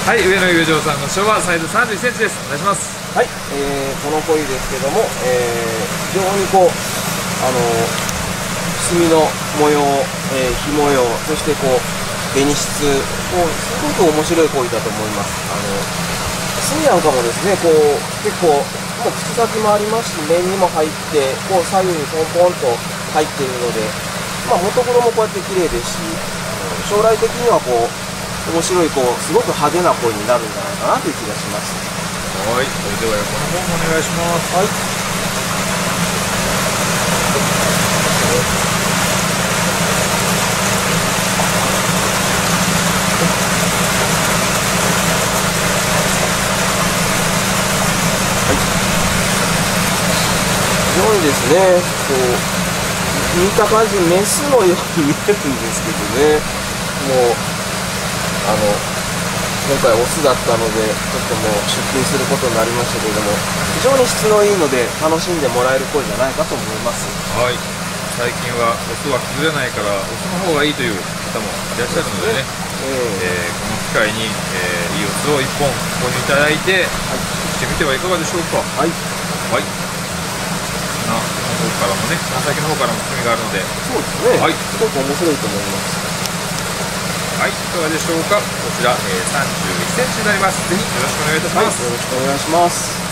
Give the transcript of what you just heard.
はい上野友情さんの昭和サイズ3 1センチです。お願いします。はい、えー、この鯉ですけども、えー、非常にこうあの墨の模様、えー、火模様そしてこう紅質こうすごく面白い鯉だと思います。あの墨なんかもですねこう結構もう口先もありますし面にも入ってこう左右にポンポンと入っているのでまあ元黒もこうやって綺麗ですしあの将来的にはこう面白いこうすごく派手な鯉になるんじゃないかなという気がします。はい。それでは横の方もお願いします。はい。非常にですね。こう見た感じメスのように見えるんですけどね。もうあの今回オスだったのでちょっともう出品することになりましたけれども非常に質のいいので楽しんでもらえる声じゃないかと思います。はい。最近はオスは崩れないからオスの方がいいという方もいらっしゃるのでね。ええーこの機会に、えーいいオスを1本購入いただいて、してみてはいかがでしょうか。えはい。はい。なの方からもね鼻先の方からも墨があるので。そうですね、はい。すごく面白いと思いますはいいかがでしょうか？こちら、えー、31センチになります。ぜひよろしくお願いいたしはい、ます、よろしくお願いします。